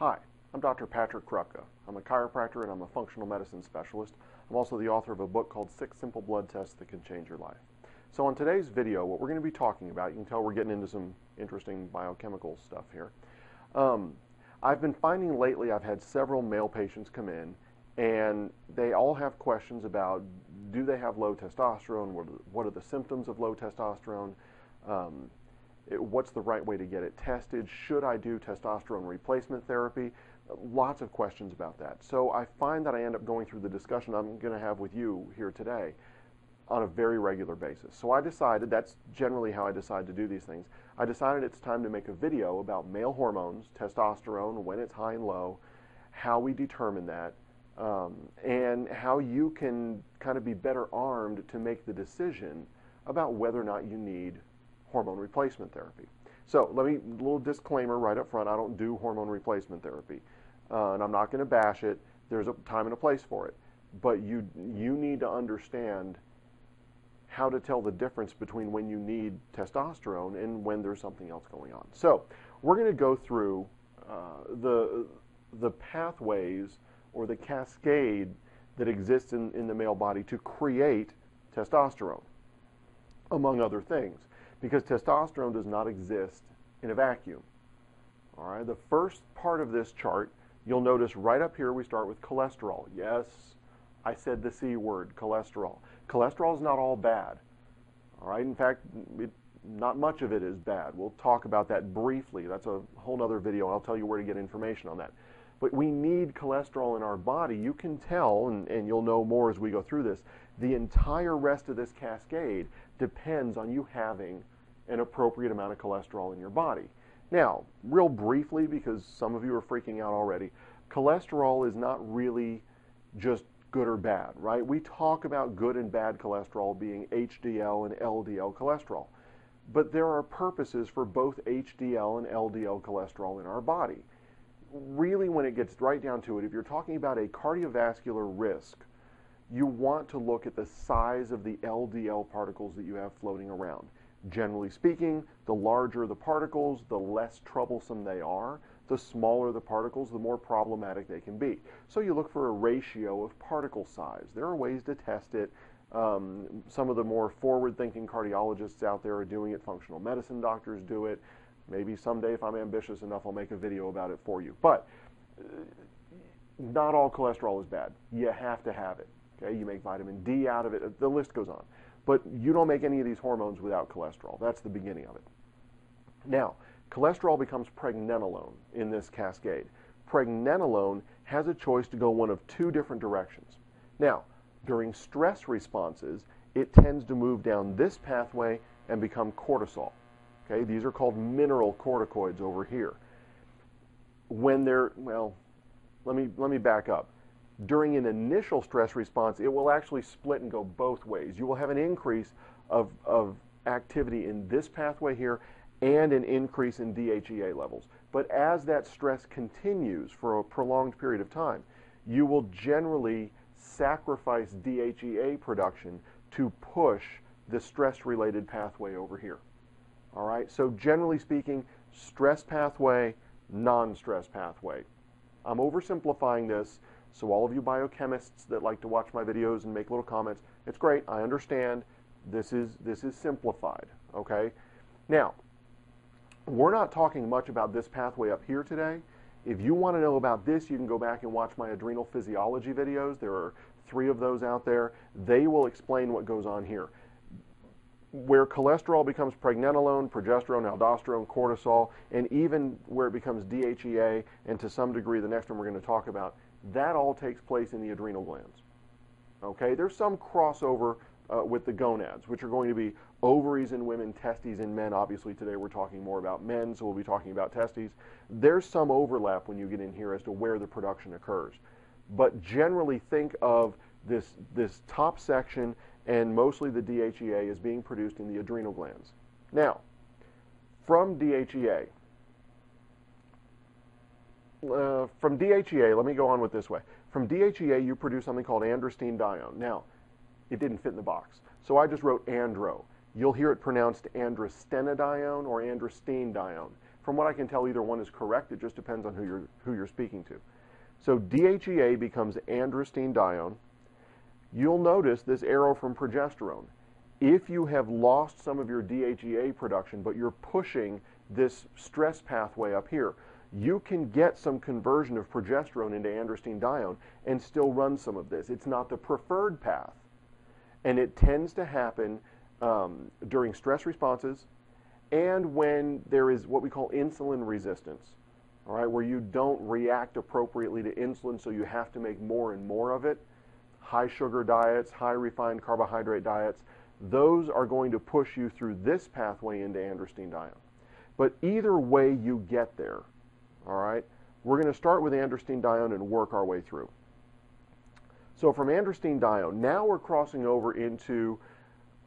Hi, I'm Dr. Patrick Krupka. I'm a chiropractor and I'm a functional medicine specialist. I'm also the author of a book called Six Simple Blood Tests That Can Change Your Life. So on today's video, what we're going to be talking about, you can tell we're getting into some interesting biochemical stuff here. Um, I've been finding lately I've had several male patients come in and they all have questions about do they have low testosterone? What are the, what are the symptoms of low testosterone? Um, what's the right way to get it tested? Should I do testosterone replacement therapy? Lots of questions about that. So I find that I end up going through the discussion I'm going to have with you here today on a very regular basis. So I decided, that's generally how I decide to do these things. I decided it's time to make a video about male hormones, testosterone, when it's high and low, how we determine that, um, and how you can kind of be better armed to make the decision about whether or not you need hormone replacement therapy. So let me, a little disclaimer right up front, I don't do hormone replacement therapy. Uh, and I'm not going to bash it. There's a time and a place for it. But you, you need to understand how to tell the difference between when you need testosterone and when there's something else going on. So we're going to go through uh, the, the pathways or the cascade that exists in, in the male body to create testosterone, among other things because testosterone does not exist in a vacuum. All right, the first part of this chart, you'll notice right up here we start with cholesterol. Yes, I said the C word, cholesterol. Cholesterol is not all bad. All right, in fact, it, not much of it is bad. We'll talk about that briefly. That's a whole other video. I'll tell you where to get information on that. But we need cholesterol in our body. You can tell, and, and you'll know more as we go through this, the entire rest of this cascade depends on you having an appropriate amount of cholesterol in your body. Now, real briefly, because some of you are freaking out already, cholesterol is not really just good or bad, right? We talk about good and bad cholesterol being HDL and LDL cholesterol. But there are purposes for both HDL and LDL cholesterol in our body. Really, when it gets right down to it, if you're talking about a cardiovascular risk, you want to look at the size of the LDL particles that you have floating around. Generally speaking, the larger the particles, the less troublesome they are. The smaller the particles, the more problematic they can be. So you look for a ratio of particle size. There are ways to test it. Um, some of the more forward-thinking cardiologists out there are doing it. Functional medicine doctors do it. Maybe someday, if I'm ambitious enough, I'll make a video about it for you. But uh, not all cholesterol is bad. You have to have it. Okay, you make vitamin D out of it. The list goes on. But you don't make any of these hormones without cholesterol. That's the beginning of it. Now, cholesterol becomes pregnenolone in this cascade. Pregnenolone has a choice to go one of two different directions. Now, during stress responses, it tends to move down this pathway and become cortisol. Okay, these are called mineral corticoids over here. When they're, well, let me, let me back up during an initial stress response, it will actually split and go both ways. You will have an increase of, of activity in this pathway here and an increase in DHEA levels. But as that stress continues for a prolonged period of time, you will generally sacrifice DHEA production to push the stress-related pathway over here. All right, so generally speaking, stress pathway, non-stress pathway. I'm oversimplifying this so all of you biochemists that like to watch my videos and make little comments, it's great. I understand. This is this is simplified, okay? Now, we're not talking much about this pathway up here today. If you want to know about this, you can go back and watch my adrenal physiology videos. There are three of those out there. They will explain what goes on here. Where cholesterol becomes pregnenolone, progesterone, aldosterone, cortisol, and even where it becomes DHEA, and to some degree the next one we're going to talk about, that all takes place in the adrenal glands. Okay, there's some crossover uh, with the gonads, which are going to be ovaries in women, testes in men. Obviously, today we're talking more about men, so we'll be talking about testes. There's some overlap when you get in here as to where the production occurs. But generally, think of this, this top section and mostly the DHEA is being produced in the adrenal glands. Now, from DHEA, uh, from DHEA, let me go on with this way. From DHEA, you produce something called androstenedione. Now, it didn't fit in the box, so I just wrote andro. You'll hear it pronounced androstenedione or androstenedione. from what I can tell, either one is correct. It just depends on who you're, who you're speaking to. So DHEA becomes androstenedione. You'll notice this arrow from progesterone. If you have lost some of your DHEA production, but you're pushing this stress pathway up here, you can get some conversion of progesterone into androstenedione and still run some of this. It's not the preferred path. And it tends to happen um, during stress responses and when there is what we call insulin resistance, all right, where you don't react appropriately to insulin, so you have to make more and more of it. High sugar diets, high refined carbohydrate diets, those are going to push you through this pathway into androstenedione. But either way you get there, all right, we're going to start with androstenedione and work our way through. So from androstenedione, now we're crossing over into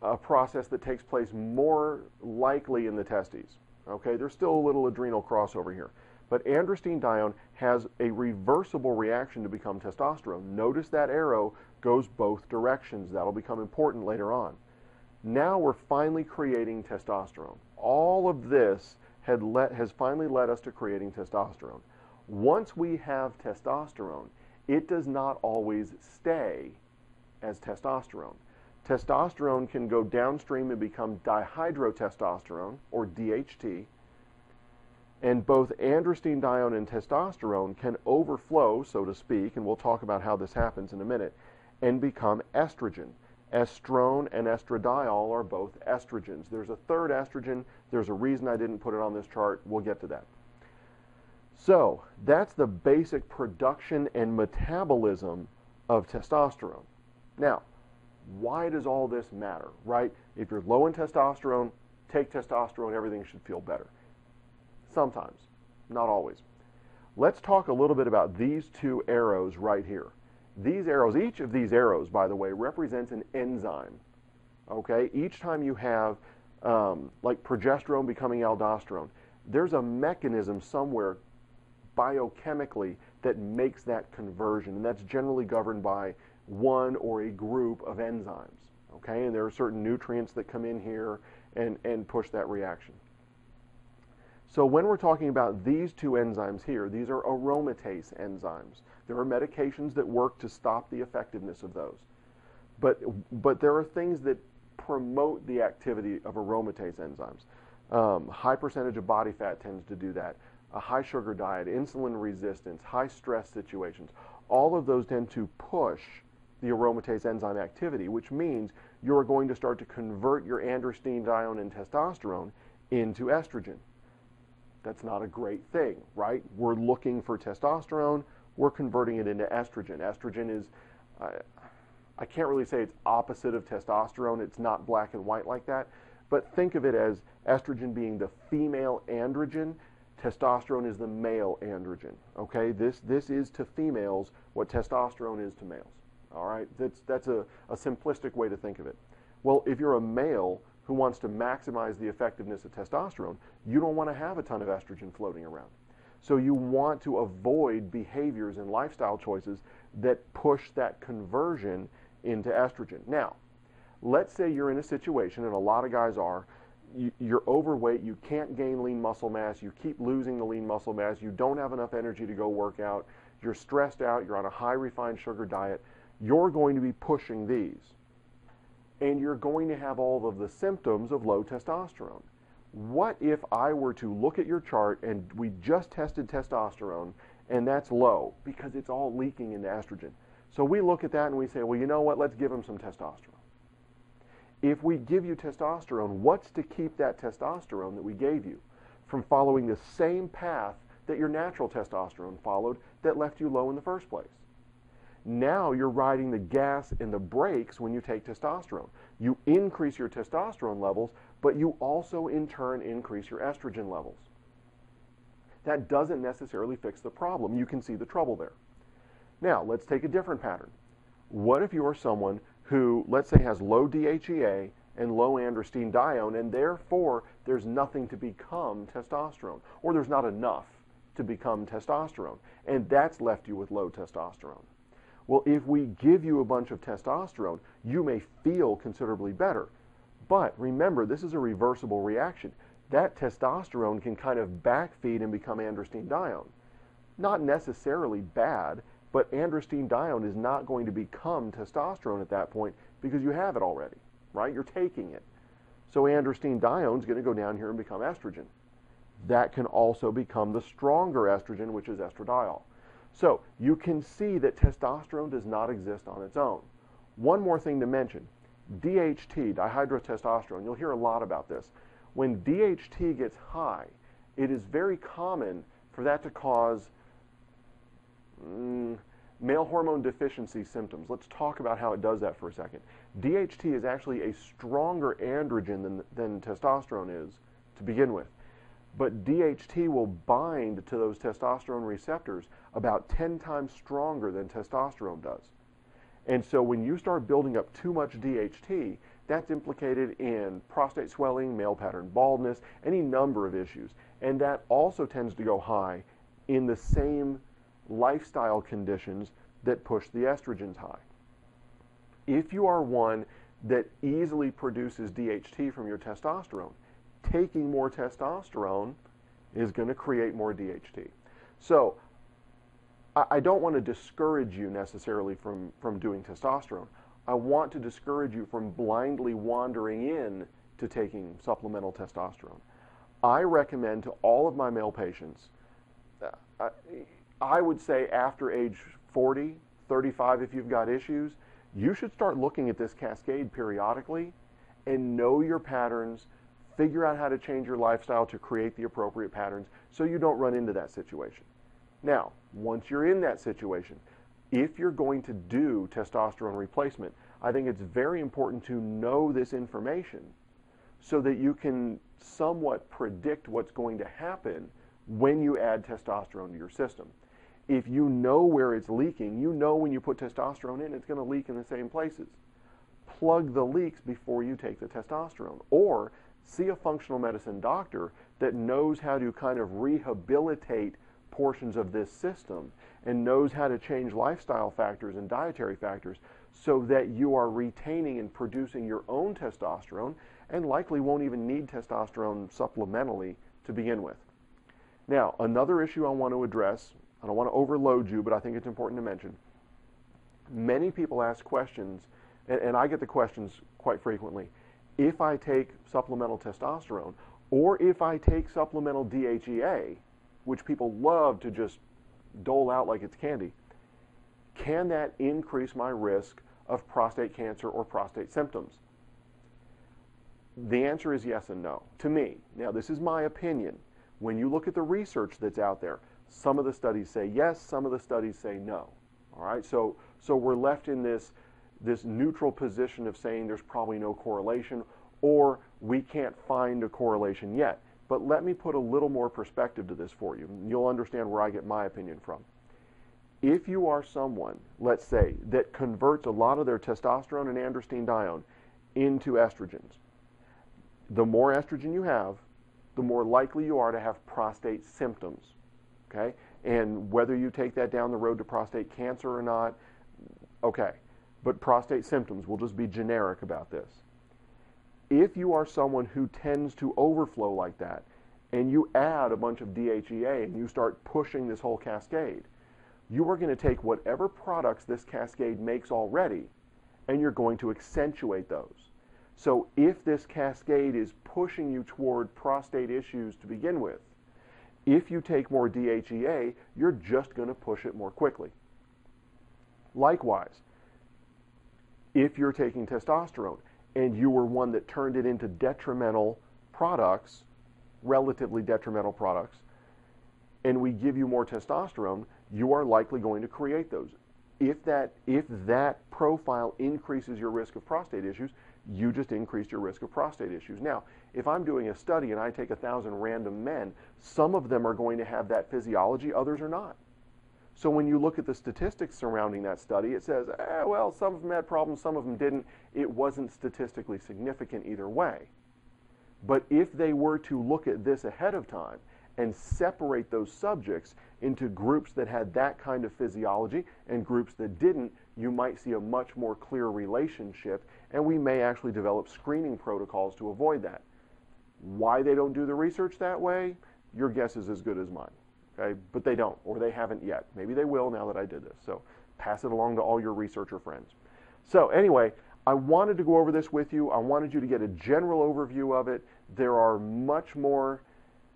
a process that takes place more likely in the testes. Okay, there's still a little adrenal crossover here. But androstenedione has a reversible reaction to become testosterone. Notice that arrow goes both directions. That'll become important later on. Now we're finally creating testosterone. All of this had let, has finally led us to creating testosterone. Once we have testosterone, it does not always stay as testosterone. Testosterone can go downstream and become dihydrotestosterone, or DHT, and both androstenedione and testosterone can overflow, so to speak, and we'll talk about how this happens in a minute, and become estrogen. Estrone and estradiol are both estrogens. There's a third estrogen. There's a reason I didn't put it on this chart. We'll get to that. So that's the basic production and metabolism of testosterone. Now, why does all this matter, right? If you're low in testosterone, take testosterone, everything should feel better. Sometimes, not always. Let's talk a little bit about these two arrows right here. These arrows, each of these arrows, by the way, represents an enzyme. Okay? Each time you have, um, like progesterone becoming aldosterone, there's a mechanism somewhere biochemically that makes that conversion, and that's generally governed by one or a group of enzymes. Okay, and there are certain nutrients that come in here and, and push that reaction. So when we're talking about these two enzymes here, these are aromatase enzymes. There are medications that work to stop the effectiveness of those. But, but there are things that promote the activity of aromatase enzymes. Um, high percentage of body fat tends to do that. A high sugar diet, insulin resistance, high stress situations, all of those tend to push the aromatase enzyme activity, which means you're going to start to convert your androstenedione and testosterone into estrogen. That's not a great thing, right? We're looking for testosterone, we're converting it into estrogen. Estrogen is, uh, I can't really say it's opposite of testosterone, it's not black and white like that, but think of it as estrogen being the female androgen, testosterone is the male androgen, okay? This, this is to females what testosterone is to males. All right, that's, that's a, a simplistic way to think of it. Well, if you're a male who wants to maximize the effectiveness of testosterone, you don't want to have a ton of estrogen floating around. So you want to avoid behaviors and lifestyle choices that push that conversion into estrogen. Now, let's say you're in a situation, and a lot of guys are, you're overweight, you can't gain lean muscle mass, you keep losing the lean muscle mass, you don't have enough energy to go work out, you're stressed out, you're on a high refined sugar diet, you're going to be pushing these. And you're going to have all of the symptoms of low testosterone. What if I were to look at your chart and we just tested testosterone and that's low because it's all leaking into estrogen? So we look at that and we say, well, you know what? Let's give him some testosterone. If we give you testosterone, what's to keep that testosterone that we gave you from following the same path that your natural testosterone followed that left you low in the first place? Now you're riding the gas and the brakes when you take testosterone. You increase your testosterone levels, but you also in turn increase your estrogen levels. That doesn't necessarily fix the problem. You can see the trouble there. Now, let's take a different pattern. What if you're someone who, let's say, has low DHEA and low androstenedione, and therefore there's nothing to become testosterone, or there's not enough to become testosterone, and that's left you with low testosterone? Well, if we give you a bunch of testosterone, you may feel considerably better. But remember, this is a reversible reaction. that testosterone can kind of backfeed and become androstenedione. Not necessarily bad, but androstenedione is not going to become testosterone at that point because you have it already, right? You're taking it. So androstenedione is going to go down here and become estrogen. That can also become the stronger estrogen, which is estradiol. So you can see that testosterone does not exist on its own. One more thing to mention, DHT, dihydrotestosterone, you'll hear a lot about this. When DHT gets high, it is very common for that to cause mm, male hormone deficiency symptoms. Let's talk about how it does that for a second. DHT is actually a stronger androgen than, than testosterone is to begin with. But DHT will bind to those testosterone receptors about 10 times stronger than testosterone does. And so when you start building up too much DHT, that's implicated in prostate swelling, male pattern baldness, any number of issues. And that also tends to go high in the same lifestyle conditions that push the estrogens high. If you are one that easily produces DHT from your testosterone, taking more testosterone is going to create more DHT. So I don't want to discourage you necessarily from, from doing testosterone. I want to discourage you from blindly wandering in to taking supplemental testosterone. I recommend to all of my male patients, uh, I would say after age 40, 35, if you've got issues, you should start looking at this cascade periodically and know your patterns, figure out how to change your lifestyle to create the appropriate patterns so you don't run into that situation. Now, once you're in that situation, if you're going to do testosterone replacement, I think it's very important to know this information so that you can somewhat predict what's going to happen when you add testosterone to your system. If you know where it's leaking, you know when you put testosterone in, it's going to leak in the same places. Plug the leaks before you take the testosterone. Or see a functional medicine doctor that knows how to kind of rehabilitate portions of this system and knows how to change lifestyle factors and dietary factors so that you are retaining and producing your own testosterone and likely won't even need testosterone supplementally to begin with. Now, another issue I want to address, I don't want to overload you, but I think it's important to mention. Many people ask questions, and, and I get the questions quite frequently. If I take supplemental testosterone, or if I take supplemental DHEA, which people love to just dole out like it's candy, can that increase my risk of prostate cancer or prostate symptoms? The answer is yes and no. To me, now this is my opinion. When you look at the research that's out there, some of the studies say yes, some of the studies say no. All right, so so we're left in this this neutral position of saying there's probably no correlation, or we can't find a correlation yet. But let me put a little more perspective to this for you. You'll understand where I get my opinion from. If you are someone, let's say, that converts a lot of their testosterone and androstenedione into estrogens, the more estrogen you have, the more likely you are to have prostate symptoms. Okay? And whether you take that down the road to prostate cancer or not, okay. But prostate symptoms, we'll just be generic about this if you are someone who tends to overflow like that, and you add a bunch of DHEA and you start pushing this whole cascade, you are going to take whatever products this cascade makes already and you're going to accentuate those. So if this cascade is pushing you toward prostate issues to begin with, if you take more DHEA, you're just going to push it more quickly. Likewise, if you're taking testosterone, and you were one that turned it into detrimental products, relatively detrimental products, and we give you more testosterone, you are likely going to create those. If that, if that profile increases your risk of prostate issues, you just increased your risk of prostate issues. Now, if I'm doing a study and I take a thousand random men, some of them are going to have that physiology, others are not. So when you look at the statistics surrounding that study, it says, eh, well, some of them had problems, some of them didn't. It wasn't statistically significant either way. But if they were to look at this ahead of time and separate those subjects into groups that had that kind of physiology and groups that didn't, you might see a much more clear relationship, and we may actually develop screening protocols to avoid that. Why they don't do the research that way, your guess is as good as mine. Okay? But they don't, or they haven't yet. Maybe they will now that I did this. So pass it along to all your researcher friends. So anyway, I wanted to go over this with you. I wanted you to get a general overview of it. There are much more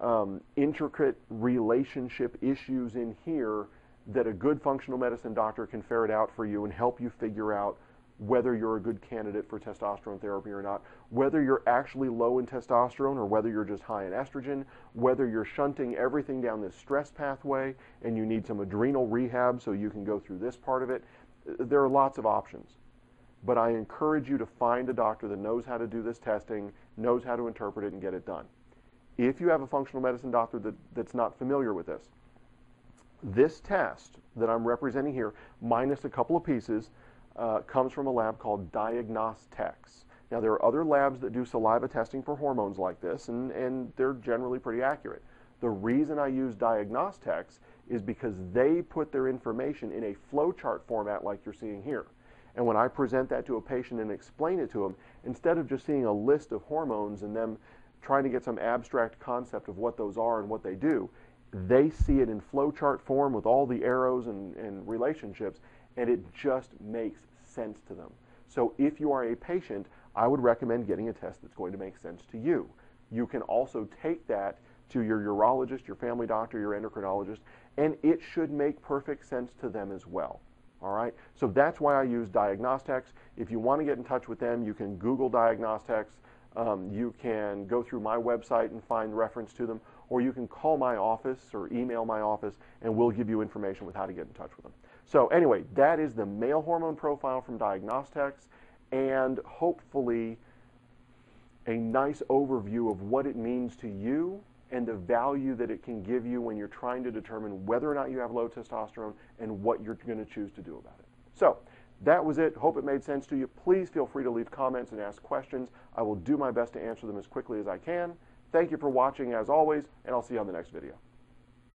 um, intricate relationship issues in here that a good functional medicine doctor can ferret out for you and help you figure out whether you're a good candidate for testosterone therapy or not, whether you're actually low in testosterone or whether you're just high in estrogen, whether you're shunting everything down this stress pathway and you need some adrenal rehab so you can go through this part of it. There are lots of options. But I encourage you to find a doctor that knows how to do this testing, knows how to interpret it, and get it done. If you have a functional medicine doctor that, that's not familiar with this, this test that I'm representing here, minus a couple of pieces, uh, comes from a lab called Diagnos-Techs. Now, there are other labs that do saliva testing for hormones like this, and, and they're generally pretty accurate. The reason I use Diagnos-Techs is because they put their information in a flowchart format like you're seeing here. And when I present that to a patient and explain it to them, instead of just seeing a list of hormones and them trying to get some abstract concept of what those are and what they do, they see it in flowchart form with all the arrows and, and relationships, and it just makes sense to them. So if you are a patient, I would recommend getting a test that's going to make sense to you. You can also take that to your urologist, your family doctor, your endocrinologist, and it should make perfect sense to them as well. All right, so that's why I use Diagnos-Techs. If you want to get in touch with them, you can Google Diagnos-Techs. Um, you can go through my website and find reference to them, or you can call my office or email my office, and we'll give you information with how to get in touch with them. So anyway, that is the male hormone profile from Diagnos-Techs, and hopefully a nice overview of what it means to you and the value that it can give you when you're trying to determine whether or not you have low testosterone and what you're going to choose to do about it. So that was it. Hope it made sense to you. Please feel free to leave comments and ask questions. I will do my best to answer them as quickly as I can. Thank you for watching as always, and I'll see you on the next video.